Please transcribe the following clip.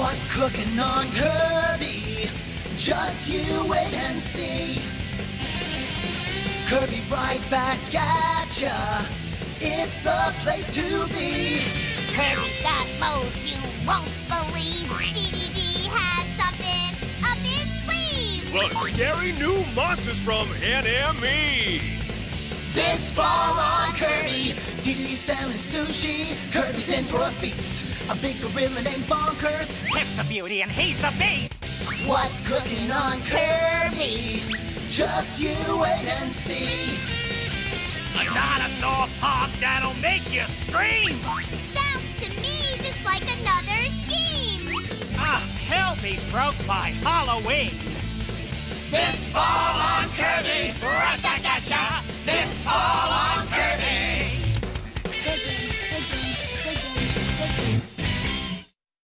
What's cooking on Kirby? Just you wait and see. Kirby right back at ya. It's the place to be. Kirby's got modes you won't believe. DDD has something up his sleeve. The scary new monsters from NME. This fall on Kirby, DDD selling sushi. Kirby's in for a feast. A big gorilla named Bonkers. Tiff's the beauty and he's the beast. What's cooking on Kirby? Just you wait and see. A dinosaur park that'll make you scream. Sounds to me just like another scheme. Ah, hell be broke by Halloween.